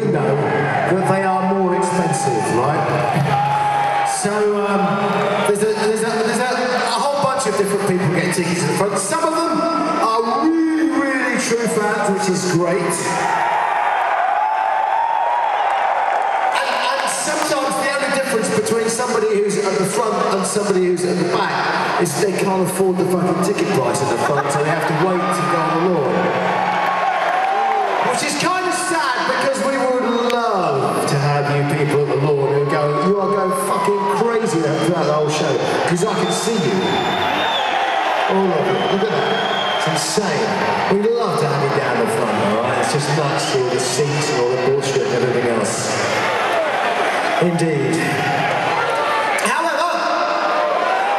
we know that they are more expensive, right? So um, there's, a, there's, a, there's a, a whole bunch of different people getting tickets in the front. Some of them are really, really true fans, which is great. And, and sometimes the only difference between somebody who's at the front and somebody who's at the back is they can't afford the fucking ticket price at the front, so they have to wait to go on the lawn. Which is kind see you. All of you. Look at that. It's insane. We'd love to have you down the front, alright? It's just nuts all the seats and all the bullshit and everything else. Indeed. However,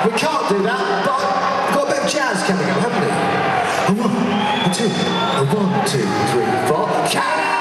we can't do that, but we've got a bit of jazz coming up, haven't we? A one, a two, a one, two, three, four. Can